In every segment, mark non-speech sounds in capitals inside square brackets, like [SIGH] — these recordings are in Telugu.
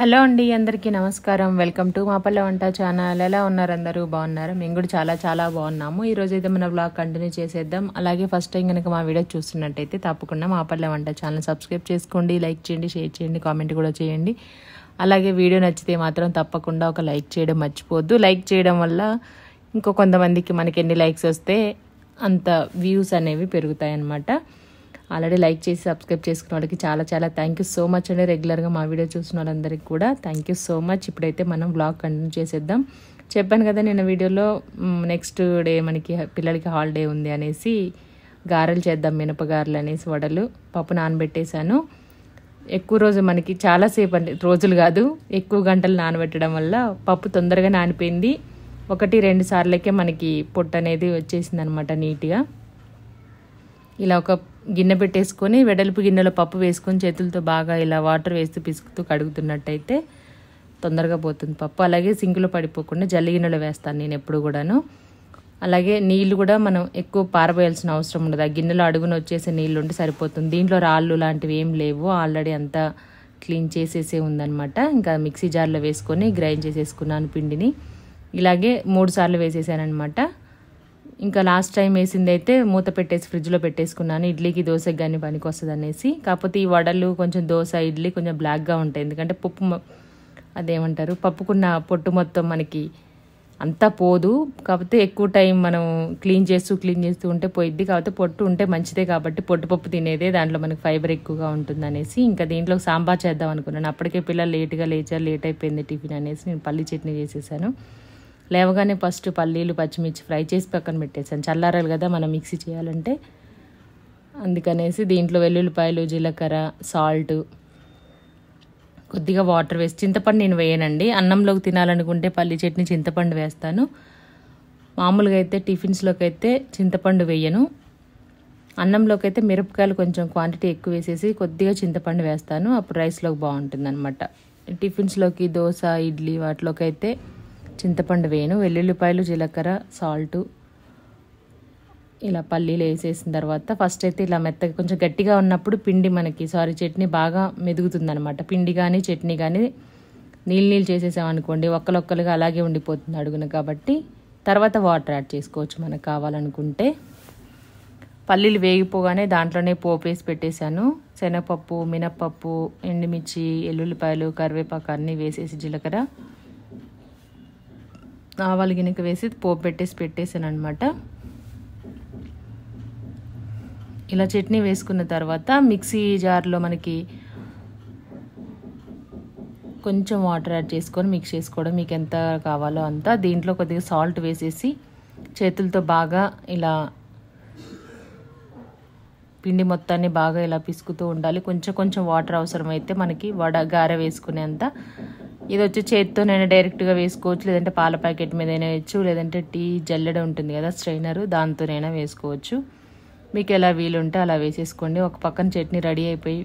హలో అండి అందరికీ నమస్కారం. వెల్కమ్ టు మాపల్లె వంట ఛానల్. ఎలా ఉన్నారు అందరూ? బాగున్నారు? మేము కూడా చాలా చాలా బాగున్నాము. ఈరోజు అయితే మన బ్లాగ్ కంటిన్యూ చేసేద్దాం. అలాగే ఫస్ట్ టైం కనుక మా వీడియో చూస్తున్నట్టయితే తప్పకుండా మాపల్లె వంట ఛానల్ సబ్స్క్రైబ్ చేసుకోండి లైక్ చేయండి షేర్ చేయండి కామెంట్ కూడా చేయండి. అలాగే వీడియో నచ్చితే మాత్రం తప్పకుండా ఒక లైక్ చేయడం మర్చిపోవద్దు. లైక్ చేయడం వల్ల ఇంకో కొంతమందికి మనకి ఎన్ని లైక్స్ వస్తే అంత వ్యూస్ అనేవి పెరుగుతాయి అన్నమాట ఆల్రెడీ లైక్ చేసి సబ్స్క్రైబ్ చేసుకున్న వాళ్ళకి చాలా చాలా థ్యాంక్ యూ సో మచ్ అండి. రెగ్యులర్గా మా వీడియో చూసిన వాళ్ళందరికీ కూడా థ్యాంక్ యూ సో మచ్ ఇప్పుడైతే మనం బ్లాగ్ కంటిన్యూ చేసేద్దాం. చెప్పాను కదా నేను వీడియోలో నెక్స్ట్ డే మనకి పిల్లలకి హాలిడే ఉంది అనేసి గారెలు చేద్దాం మినపగారెలు అనేసి వడలు పప్పు నానబెట్టేశాను. ఎక్కువ రోజు మనకి చాలాసేపు అంటే రోజులు కాదు ఎక్కువ గంటలు నానబెట్టడం వల్ల పప్పు తొందరగా నానిపోయింది. ఒకటి రెండు సార్లకే మనకి పొట్టు అనేది వచ్చేసింది అనమాట నీట్గా. ఇలా ఒక గిన్నె పెట్టేసుకొని వెడల్పు గిన్నెలో పప్పు వేసుకొని చేతులతో బాగా ఇలా వాటర్ వేస్తూ పిసుకుతూ కడుగుతున్నట్టయితే తొందరగా పోతుంది పప్పు. అలాగే సింకులో పడిపోకుండా జల్లి గిన్నెలో వేస్తాను నేను ఎప్పుడు కూడాను. అలాగే నీళ్ళు కూడా మనం ఎక్కువ పారబోయాల్సిన అవసరం ఉండదు. ఆ గిన్నెలో అడుగున వచ్చేసే నీళ్ళు ఉంటే సరిపోతుంది. దీంట్లో రాళ్ళు లాంటివి ఏం లేవు. ఆల్రెడీ అంతా క్లీన్ చేసేసే ఉందన్నమాట. ఇంకా మిక్సీ జార్లో వేసుకొని గ్రైండ్ చేసేసుకున్నాను పిండిని. ఇలాగే మూడు సార్లు వేసేసాను అనమాట ఇంకా లాస్ట్ టైం వేసింది అయితే మూత పెట్టేసి ఫ్రిడ్జ్లో పెట్టేసుకున్నాను. ఇడ్లీకి దోశకి కానీ పనికి వస్తుంది అనేసి కాకపోతే ఈ వడలు కొంచెం దోశ ఇడ్లీ కొంచెం బ్లాక్గా ఉంటాయి. ఎందుకంటే పప్పు అదేమంటారు? పప్పుకున్న పొట్టు మొత్తం మనకి అంతా పోదు. కాకపోతే ఎక్కువ టైం మనం క్లీన్ చేస్తూ క్లీన్ చేస్తూ ఉంటే పోయిద్ది. కాకపోతే పొట్టు ఉంటే మంచిదే కాబట్టి పొట్టు పప్పు తినేదే దాంట్లో మనకి ఫైబర్ ఎక్కువగా ఉంటుంది అనేసి ఇంకా దీంట్లో సాంబార్ చేద్దాం అనుకున్నాను. అప్పటికే పిల్లలు లేట్గా లేచారు లేట్ అయిపోయింది టిఫిన్ అనేసి నేను పల్లి చట్నీ చేసేసాను. లేవగానే ఫస్ట్ పల్లీలు పచ్చిమిర్చి ఫ్రై చేసి పక్కన పెట్టేసాను చల్లారాలు కదా మనం మిక్సీ చేయాలంటే. అందుకనేసి దీంట్లో వెల్లుల్లిపాయలు జీలకర్ర సాల్ట్ కొద్దిగా వాటర్ వేసి చింతపండు నేను వేయనండి. అన్నంలోకి తినాలనుకుంటే పల్లి చట్నీ చింతపండు వేస్తాను. మామూలుగా అయితే టిఫిన్స్లోకి అయితే చింతపండు వేయను. అన్నంలోకి అయితే మిరపకాయలు కొంచెం క్వాంటిటీ ఎక్కువ వేసేసి కొద్దిగా చింతపండు వేస్తాను. అప్పుడు రైస్లోకి బాగుంటుంది అనమాట టిఫిన్స్లోకి దోశ ఇడ్లీ వాటిలోకి అయితే చింతపండు వేయను వెల్లుల్లిపాయలు జీలకర్ర సాల్టు. ఇలా పల్లీలు వేసేసిన తర్వాత ఫస్ట్ అయితే ఇలా మెత్తగా కొంచెం గట్టిగా ఉన్నప్పుడు పిండి మనకి సారీ చట్నీ బాగా మెదుగుతుందనమాట పిండి కానీ చట్నీ కానీ నీళ్ళు నీళ్ళు చేసేసామనుకోండి ఒక్కలొక్కలుగా అలాగే ఉండిపోతుంది అడుగున కాబట్టి. తర్వాత వాటర్ యాడ్ చేసుకోవచ్చు మనకు కావాలనుకుంటే. పల్లీలు వేగిపోగానే దాంట్లోనే పోపు వేసి పెట్టేశాను. శనగపప్పు మినప్పప్పు ఎండుమిర్చి ఎల్లుల్లిపాయలు కరివేపాకు అన్నీ వేసేసి జీలకర్ర. ఆవాలు గినక వేసి పోపు పెట్టేసి పెట్టేసాను అనమాట ఇలా చట్నీ వేసుకున్న తర్వాత మిక్సీ జార్లో మనకి కొంచెం వాటర్ యాడ్ చేసుకొని మిక్స్ చేసుకోవడం మీకు ఎంత కావాలో అంత. దీంట్లో కొద్దిగా సాల్ట్ వేసేసి చేతులతో బాగా ఇలా పిండి మొత్తాన్ని బాగా ఇలా పిసుకుతూ ఉండాలి. కొంచెం కొంచెం వాటర్ అవసరమైతే మనకి వడ గారె వేసుకునేంత ఇది వచ్చి చేతితోనైనా డైరెక్ట్గా వేసుకోవచ్చు. లేదంటే పాల ప్యాకెట్ మీదైనా వేయచ్చు. లేదంటే టీ జల్లెడ ఉంటుంది కదా స్ట్రైనర్ దాంతోనైనా వేసుకోవచ్చు. మీకు ఎలా వీలుంటే అలా వేసేసుకోండి. ఒక పక్కన చట్నీ రెడీ అయిపోయి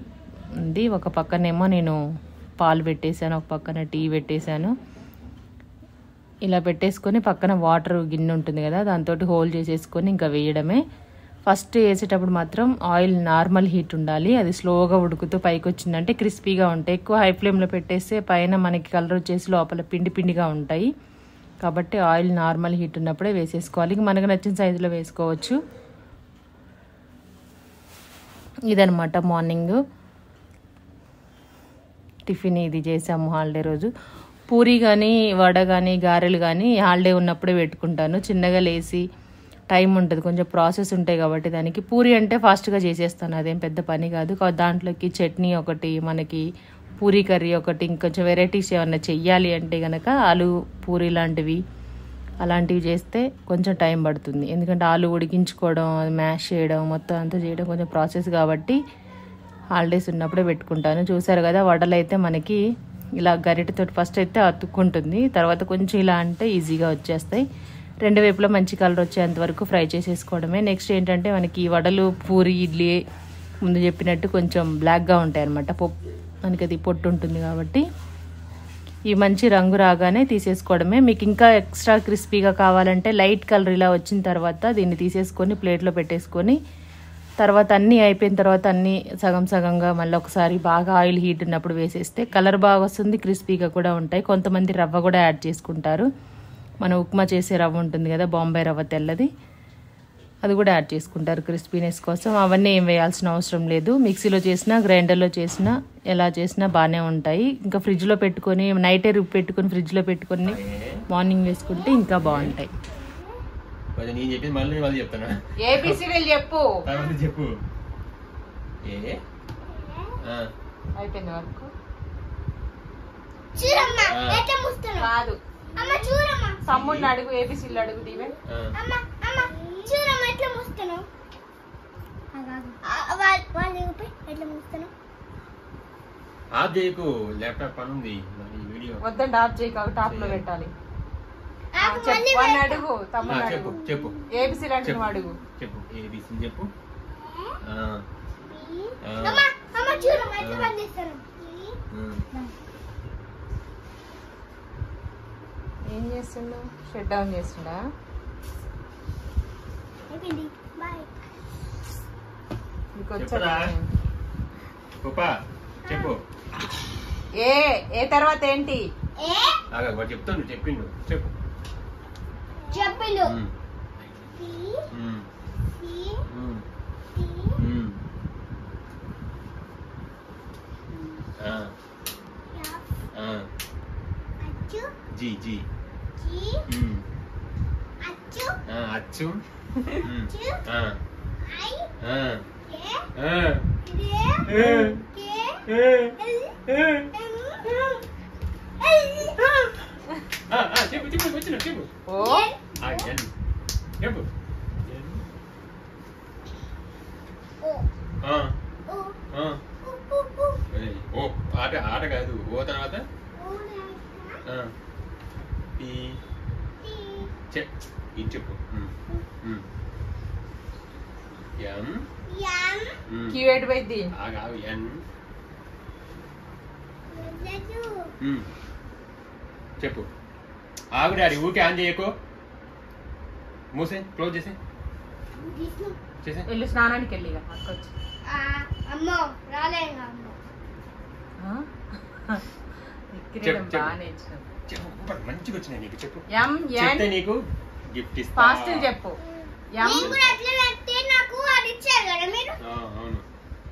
ఉంది ఒక పక్కనేమో నేను పాలు పెట్టేశాను. ఒక పక్కన టీ పెట్టేశాను. ఇలా పెట్టేసుకొని పక్కన వాటర్ గిన్నె ఉంటుంది కదా దాంతో హోల్డ్ చేసేసుకొని ఇంకా వేయడమే. ఫస్ట్ వేసేటప్పుడు మాత్రం ఆయిల్ నార్మల్ హీట్ ఉండాలి. అది స్లోగా ఉడుకుతూ పైకి వచ్చిందంటే క్రిస్పీగా ఉంటాయి. ఎక్కువ హై ఫ్లేమ్లో పెట్టేస్తే పైన మనకి కలర్ వచ్చేసి లోపల పిండి పిండిగా ఉంటాయి. కాబట్టి ఆయిల్ నార్మల్ హీట్ ఉన్నప్పుడే వేసేసుకోవాలి. ఇంక మనకు నచ్చిన సైజులో వేసుకోవచ్చు. ఇదనమాట మార్నింగ్ టిఫిన్ ఇది చేసాము హాలిడే రోజు. పూరి కానీ వడ కానీ గారెలు కానీ హాలిడే ఉన్నప్పుడే పెట్టుకుంటాను. చిన్నగా లేసి టైం ఉంటుంది కొంచెం ప్రాసెస్ ఉంటాయి కాబట్టి దానికి. పూరి అంటే ఫాస్ట్గా చేసేస్తాను అదేం పెద్ద పని కాదు. దాంట్లోకి చట్నీ ఒకటి మనకి పూరి కర్రీ ఒకటి ఇంకొంచెం వెరైటీస్ ఏమన్నా చెయ్యాలి అంటే కనుక ఆలు పూరి లాంటివి అలాంటివి చేస్తే కొంచెం టైం పడుతుంది. ఎందుకంటే ఆలు ఉడికించుకోవడం అది మ్యాష్ చేయడం మొత్తం అంతా చేయడం కొంచెం ప్రాసెస్ కాబట్టి హాలిడేస్ ఉన్నప్పుడే పెట్టుకుంటాను. చూసారు కదా వడలు అయితే మనకి ఇలా గరిటెతో ఫస్ట్ అయితే అతుక్కుంటుంది. తర్వాత కొంచెం ఇలా అంటే ఈజీగా వచ్చేస్తాయి. రెండు వైపులా మంచి కలర్ వచ్చేంత వరకు ఫ్రై చేసేసుకోవడమే. నెక్స్ట్ ఏంటంటే మనకి వడలు పూరి ఇడ్లీ ముందు చెప్పినట్టు కొంచెం బ్లాక్గా ఉంటాయి అనమాట పప్పు మనకి అది పొట్టు ఉంటుంది కాబట్టి. ఈ మంచి రంగు రాగానే తీసేసుకోవడమే. మీకు ఇంకా ఎక్స్ట్రా క్రిస్పీగా కావాలంటే లైట్ కలర్ ఇలా వచ్చిన తర్వాత దీన్ని తీసేసుకొని ప్లేట్లో పెట్టేసుకొని తర్వాత అన్నీ అయిపోయిన తర్వాత అన్నీ సగం సగంగా మళ్ళీ ఒకసారి బాగా ఆయిల్ హీట్ ఉన్నప్పుడు వేసేస్తే కలర్ బాగా వస్తుంది క్రిస్పీగా కూడా ఉంటాయి. కొంతమంది రవ్వ కూడా యాడ్ చేసుకుంటారు. మన ఉప్మా చేసే రవ్వ ఉంటుంది కదా బాంబే రవ్వ తెల్లది. అది కూడా యాడ్ చేసుకుంటారు క్రిస్పీనెస్ కోసం. అవన్నీ ఏం వేయాల్సిన అవసరం లేదు. మిక్సీలో చేసినా గ్రైండర్లో చేసినా ఎలా చేసినా బాగానే ఉంటాయి. ఇంకా ఫ్రిడ్జ్లో పెట్టుకొని నైటే రుబ్బి పెట్టుకొని ఫ్రిడ్జ్లో పెట్టుకొని మార్నింగ్ వేసుకుంటే ఇంకా బాగుంటాయి. చెప్పు. తర్వాత చెప్పు. ఏ? ఆ, అయిపోయింది వరకు. కాదు. తమ్ముడిని అడుగు ఏబిసిడ్లు అడుగు చూడమ్మా ఎట్లా ముస్తున్నావు? ఆఫ్ చేయకు ల్యాప్టాప్ పని ఉంది. మరి వీడియో. వద్దండి ఆఫ్ చేయి కాబట్టి టాప్లో పెట్టాలి. చెప్పు అని. అడుగు తమ్ముడు చెప్పు అడుగు. చెప్పు. చెప్పు నువ్వు అడుగు. చెప్పు ఏబిసి చెప్పు. అమ్మ ఎట్లా. ఏం చేస్తుండు? షట్ డౌన్ చేస్తుండా? చెప్పు. ఏ ఏ తర్వాత ఏంటి? చెప్తాను చెప్పిండు. చెప్పు. చెప్పులు um, C um, C um, C um. ఆ, ఎఫ్ ఆ, అచ్చు జీ జీ జి ఉమ్, అచ్చు ఆ, అచ్చు ఉమ్, అచ్చు ఆ, ఐ ఆ, ఏ ఆ, రే ఏ, కే ఏ, ఎల్ ఏ. ఎం ఎల్ ఆ, ఆ, చెప్పు చెప్పు వచ్చిన చెప్పు ఓ ఆ, ఎన్. చెప్పు ఎన్. ఓ ఆ, ఓ ఆ. ఓ ఓ ఓ ఏయ్, ఓ ఆట ఆట కాదు ఓ తర్వాత ఓ నాక ఆ, ఈ టి చె ఇది చెప్పు. ఉమ్, ఉమ్. ఎం? యం ఉమ్. క్యూ ఎటు పోయింది ఆగు, ఆగు, ఎన్. చెప్పు. ఆగు డాడీ ఊకే ఆన్ చేయకు. మూసే క్లోజ్ చేసే వెళ్ళి స్నానానికి వెళ్ళి అక్కొచ్చి ఆ అమ్మో రాలేంగా అమ్మో. [LAUGHS] కిరీటం చెప్పు. బాగా నేర్చుకున్నాం. చెప్పు. మంచిగా వచ్చినాయి నీకు చెప్పు. ఎం ఎన్? చెప్తే నీకు గిఫ్ట్ ఇస్తా. ఫాస్ట్ చెప్పు. నేను కూడా అట్లా పెడితే నాకు అది ఇచ్చారు కదా మీరు? ఆ, అవును.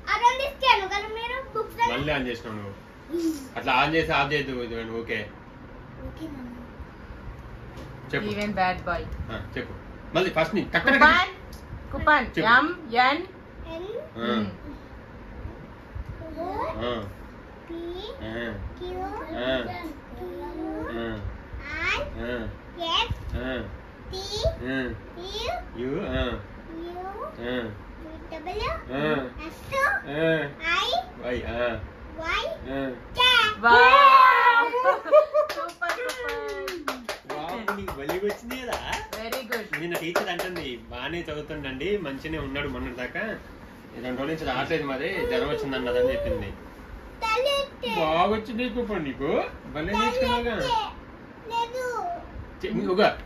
అదొంది ఇచ్చాను కదా మీరు? బుక్స్ మళ్ళీ ఆన్ చేసినావు నువ్వు. [LAUGHS] అట్లా ఆన్ చేసి ఆఫ్ చేయద్దు ఓకే. చెప్పు. ఈవెన్ బ్యాడ్ బాయ్ ఆ, చెప్పు. మళ్ళీ ఫస్ట్ నీ టక్కన కుపాన్. ఎం ఎన్? ఎన్? నిన్న టీచర్ అంటుంది బాగానే చదువుతుండండి మంచిగానే ఉన్నాడు మొన్నటి దాకా రెండు రోజుల నుంచి రావట్లేదు మరి జ్వరం వచ్చింది అన్నదని చెప్పింది తలెత్తే బాగా వచ్చింది కూపర్ నీకు? భలే నేర్చుకున్నాగా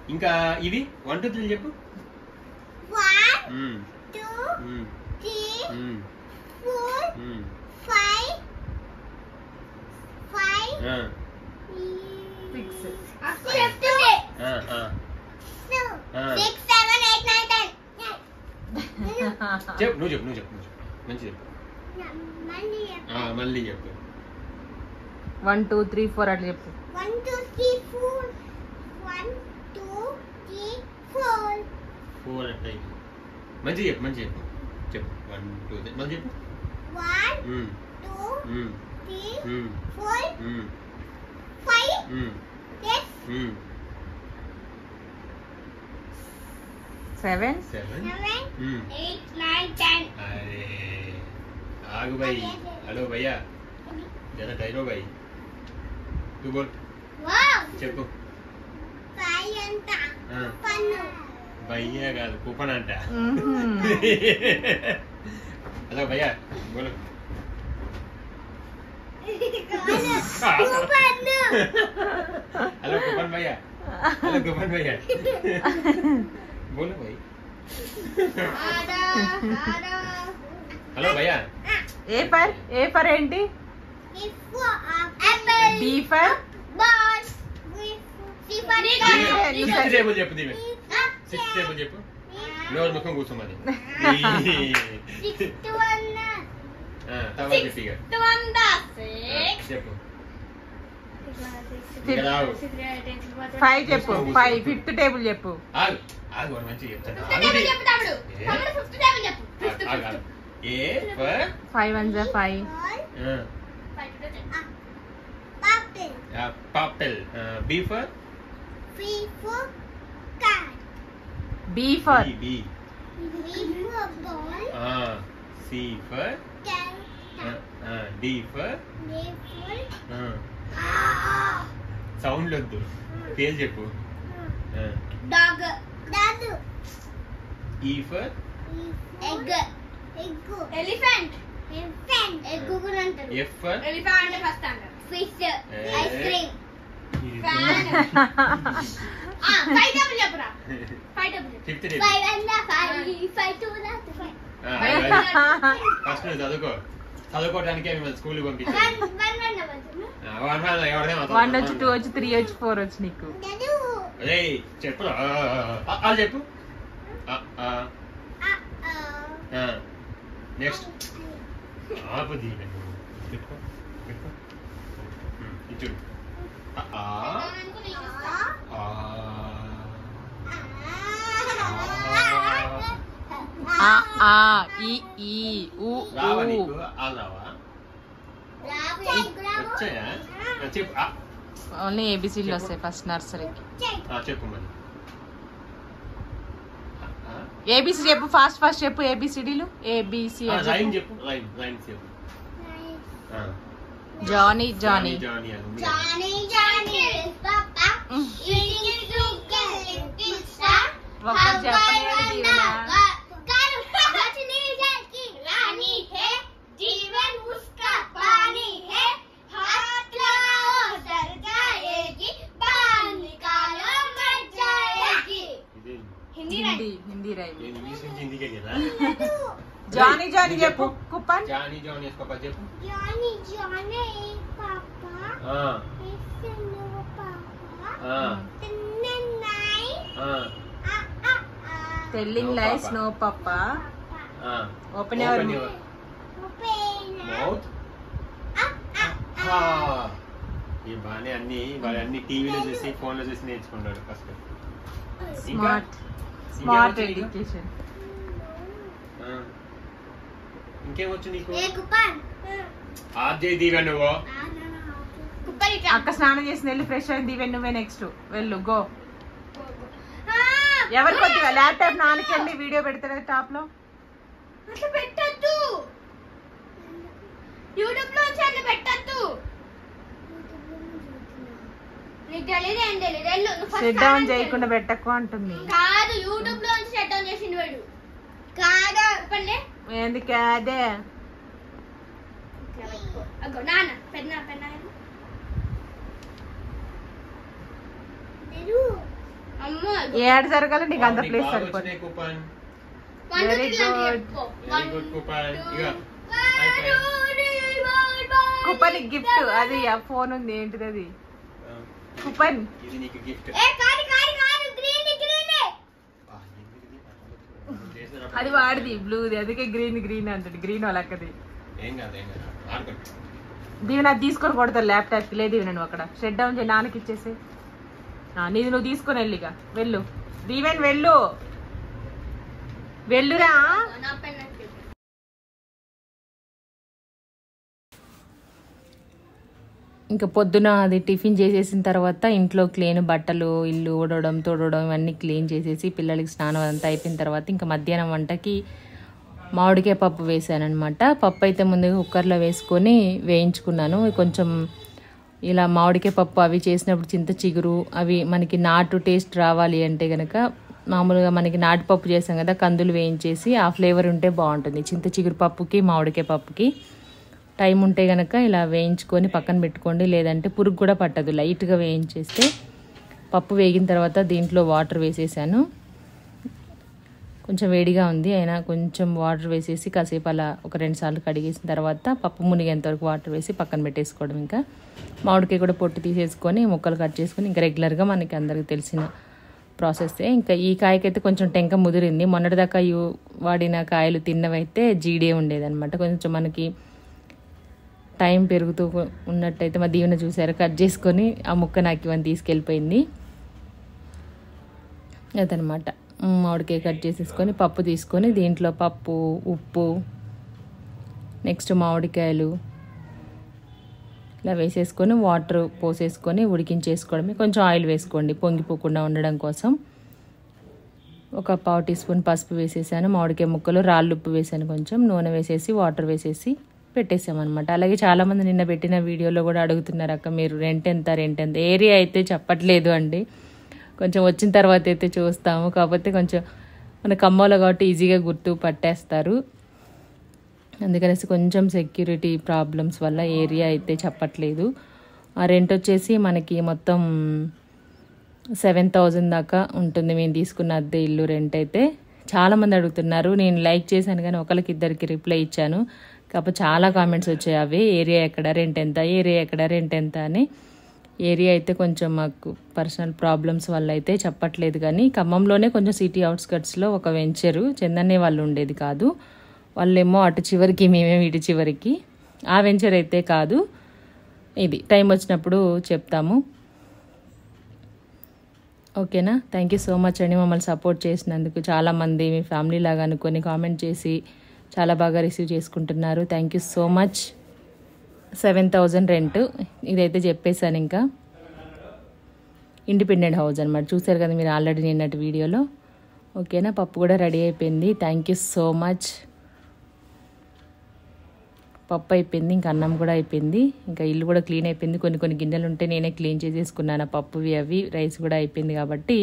ఇంకా ఇవి? వన్ టూ త్రీ చెప్పు. చెప్పు నువ్వు చెప్పు నువ్వు చెప్పు నువ్వు చెప్పు. మంచి చెప్పు మళ్ళీ ఆ, మళ్ళీ చెప్పు. వన్ టూ త్రీ ఫోర్ అట్లా చెప్పు one two three four one two three four four అంటే మంచి చెప్పు మంచి చెప్పు చెప్పు వన్ టూ త్రీ మళ్ళీ చెప్పు one um, two um, three um, four um, five um, six um. Seven seven seven um. Eight nine ten अरे आग भाई हेलो भैया जरा ठहरो भाई तू बोल వావ్ చెప్పు ఫైవ్ ఎంత ఆ. పన్ను భయ్యా కాదు కూపన్ అంట హలో భయ్యా బోలో పన్ను हेलो కూపన్ భయ్యా हेलो కూపన్ భయ్యా बोलो भाई ఆడా ఆడా హలో భయ్యా ఏ ఫర్ ఏ ఫర్ ఏంటి if Apple B for ball C for sixth table చెప్పు దీవె సిక్స్త్ టేబుల్ చెప్పు. నోరు ముఖం కూర్చోమని. తర్వాత చెప్పి చెప్పు. ఫైవ్ చెప్పు. ఫైవ్ ఫిఫ్త్ టేబుల్ చెప్పు. ఫైవ్ వన్ జా five పాపెల్ B for B for C for D for sound వద్దు పేరు చెప్పు. Elephant elephant egg E for elephant first standard Fish. Ice cream. [LAUGHS] Five double చెప్పురా. Five double చెప్పు. Fifth Five and a five. Five two and a five. First నువ్వు చదువుకో. చదువుకోవడానికే మిమ్మల్ని One, పంపించాను one, one అవ్వచ్చునా? వన్ వచ్చి టూ వచ్చి త్రీ వచ్చి ఫోర్ వచ్చి నీకు. చెప్పు. అది చెప్పు. Uh-oh. నెక్స్ట్ ఆపు. దీని చూడు ఆ, ఆ, ఆ ఈ రావా నీకు వచ్చాయా చెప్పు ఓన్లీ ఏబిసిడ్లు వస్తాయి ఫస్ట్ నర్సరీకి చెప్పు మరి ఏబిసి చెప్పు ఫాస్ట్ ఫాస్ట్ చెప్పు ఏబిసిడీలు ఏబిసి చెప్పు Johnny, Johnny. Johnny, Johnny. Johnny, Johnny. Papa, eating sugar, pizza. Papa, Japanese. Hindi Hindi Hindi rhyme Hindi से हिंदी क्या कहता है జానీ జానీ చెప్పు కుప్పన్ జానీ జానీ పాప చెప్పు Johny Johny papa telling lies no papa open your mouth ఈ బానే అన్ని వాళ్ళు అన్ని టీవీలో చూసి ఫోన్ లో చూసి నేర్చుకుంటాడు ఫస్ట్ స్మార్ట్ స్మార్ట్ ఎడ్యుకేషన్ ఇంకేమొచ్చు నీకు ఆఫ్ చేయి దీవె నువ్వు? అక్క స్నానం చేసి వెళ్ళి ఫ్రెష్ అయింది ఇవే నువ్వే నెక్స్ట్ వెళ్ళు గో ఎవరు కొద్దిగా ల్యాప్టాప్ నాన్నకెళ్ళి వీడియో పెడతారు టాప్లో అట్లా పెట్టద్దు. యూట్యూబ్లో వచ్చి పెట్టద్దు. షట్ డౌన్ చేయకుండా పెట్టకు అంటుంది. కాదు యూట్యూబ్లో షట్ డౌన్ చేసిండు వాడు. కాదు చెప్పండి. ఎందుకే అదే ఏడు జరగాలి నీకు అంత ప్లేస్ సరిపోతుంది coupon. Very good coupon gift అది ఫోన్ ఉంది. ఏంటిది అది? కూపన్ ఇది నీకు గిఫ్ట్ ఏ కాదు కాదు కాదు గ్రీన్ గ్రీన్ అది వాడిది బ్లూది అందుకే గ్రీన్ గ్రీన్ అంటాడు గ్రీన్ వాళ్ళక్కది. ఏం కాదు ఏం కాదు. ఆడుకోండి దీవెన అది తీసుకొని కొడతారు ల్యాప్టాప్ లేదు నువ్వు అక్కడ. షట్ డౌన్ చేయి నాన్నకి ఇచ్చేసి నీది నువ్వు తీసుకొని వెళ్ళిగా వెళ్ళు. దీవెన్ వెళ్ళు. వెళ్ళురా నా పెన్ నాకు ఇంకా పొద్దున అది టిఫిన్ చేసేసిన తర్వాత ఇంట్లో క్లీన్ బట్టలు ఇల్లు ఊడవడం తోడవడం ఇవన్నీ క్లీన్ చేసేసి పిల్లలకి స్నానం అంతా అయిపోయిన తర్వాత ఇంకా మధ్యాహ్నం వంటకి మామిడికాయ పప్పు వేసానమాట పప్పు అయితే ముందుగా కుక్కర్లో వేసుకొని వేయించుకున్నాను. కొంచెం ఇలా మామిడికాయ పప్పు అవి చేసినప్పుడు చింత చిగురు అవి మనకి నాటు టేస్ట్ రావాలి అంటే కనుక మామూలుగా మనకి నాటు పప్పు చేసాం కదా కందులు వేయించేసి ఆ ఫ్లేవర్ ఉంటే బాగుంటుంది. చింత చిగురు పప్పుకి మామిడికాయ పప్పుకి. టైం ఉంటే కనుక ఇలా వేయించుకొని పక్కన పెట్టుకోండి. లేదంటే పురుగు కూడా పట్టదు. లైట్గా వేయించేస్తే పప్పు వేగిన తర్వాత దీంట్లో వాటర్ వేసేసాను. కొంచెం వేడిగా ఉంది. అయినా కొంచెం వాటర్ వేసేసి కాసేపు అలా ఒక రెండు సార్లు కడిగేసిన తర్వాత పప్పు మునిగేంత వరకు వాటర్ వేసి పక్కన పెట్టేసుకోవడం ఇంకా. మామిడికాయ కూడా పొట్టు తీసేసుకొని ముక్కలు కట్ చేసుకొని ఇంకా రెగ్యులర్గా మనకి అందరికీ తెలిసిన ప్రాసెస్. ఇంకా ఈ కాయకైతే కొంచెం టెంక ముదిరింది. మొన్నటిదాకా యు- వాడిన కాయలు తిన్నవైతే జీడే ఉండేదన్నమాట. కొంచెం మనకి టైం పెరుగుతూ ఉన్నట్టయితే మా దీవెన చూసారు కట్ చేసుకొని ఆ ముక్క నాకు ఇవన్నీ తీసుకెళ్ళిపోయింది. అదనమాట. మామిడికాయ కట్ చేసేసుకొని పప్పు తీసుకొని దీంట్లో పప్పు ఉప్పు నెక్స్ట్ మామిడికాయలు ఇలా వేసేసుకొని వాటర్ పోసేసుకొని ఉడికించేసుకోవడమే. కొంచెం ఆయిల్ వేసుకోండి పొంగిపోకుండా ఉండడం కోసం. ఒక పావు టీ స్పూన్ పసుపు వేసేసాను మామిడికాయ ముక్కలు రాళ్ళు ఉప్పు వేసాను కొంచెం నూనె వేసేసి వాటర్ వేసేసి. పెట్టేసామన్నమాట. అలాగే చాలామంది నిన్న పెట్టిన వీడియోలో కూడా అడుగుతున్నారు అక్క మీరు రెంట్ ఎంత రెంట్ ఎంత? ఏరియా అయితే చెప్పట్లేదు అండి. కొంచెం వచ్చిన తర్వాత అయితే చూస్తాము. కాకపోతే కొంచెం మన కమ్మలో కాబట్టి ఈజీగా గుర్తు పట్టేస్తారు. అందుకనేసి కొంచెం సెక్యూరిటీ ప్రాబ్లమ్స్ వల్ల ఏరియా అయితే చెప్పట్లేదు. ఆ రెంట్ వచ్చేసి మనకి మొత్తం సెవెన్ థౌజండ్ దాకా ఉంటుంది. మేము తీసుకున్న అద్దె ఇల్లు రెంట్ అయితే. చాలామంది అడుగుతున్నారు. నేను లైక్ చేశాను కానీ ఒకరికి ఇద్దరికి రిప్లై ఇచ్చాను. కాకపోతే చాలా కామెంట్స్ వచ్చాయి. అవి ఏరియా ఎక్కడ రెంట్ ఎంత ఏరియా ఎక్కడ రెంట్ ఎంత అని. ఏరియా అయితే కొంచెం మాకు పర్సనల్ ప్రాబ్లమ్స్ వల్ల అయితే చెప్పట్లేదు కానీ ఖమ్మంలోనే కొంచెం సిటీ అవుట్స్కట్స్లో ఒక వెంచరు చందనే వాళ్ళు ఉండేది కాదు. వాళ్ళేమో అటు చివరికి మేమేమి ఇటు చివరికి. ఆ వెంచర్ అయితే కాదు. ఇది టైం వచ్చినప్పుడు చెప్తాము. ఓకేనా థ్యాంక్ యూ సో మచ్ అండి మమ్మల్ని సపోర్ట్ చేసినందుకు. చాలామంది మీ ఫ్యామిలీ లాగా అనుకొని కామెంట్ చేసి చాలా బాగా రిసీవ్ చేసుకుంటున్నారు. Thank you so much seven thousand rent ఇదైతే చెప్పేశాను ఇంకా. ఇండిపెండెంట్ హౌస్ అనమాట చూసారు కదా మీరు ఆల్రెడీ నిన్నటి వీడియోలో. ఓకేనా? పప్పు కూడా రెడీ అయిపోయింది. థ్యాంక్ యూ సో మచ్ పప్పు అయిపోయింది ఇంకా అన్నం కూడా అయిపోయింది. ఇంకా ఇల్లు కూడా క్లీన్ అయిపోయింది. కొన్ని కొన్ని గిన్నెలు ఉంటే నేనే క్లీన్ చేసేసుకున్నాను. పప్పువి అవి రైస్ కూడా అయిపోయింది కాబట్టి.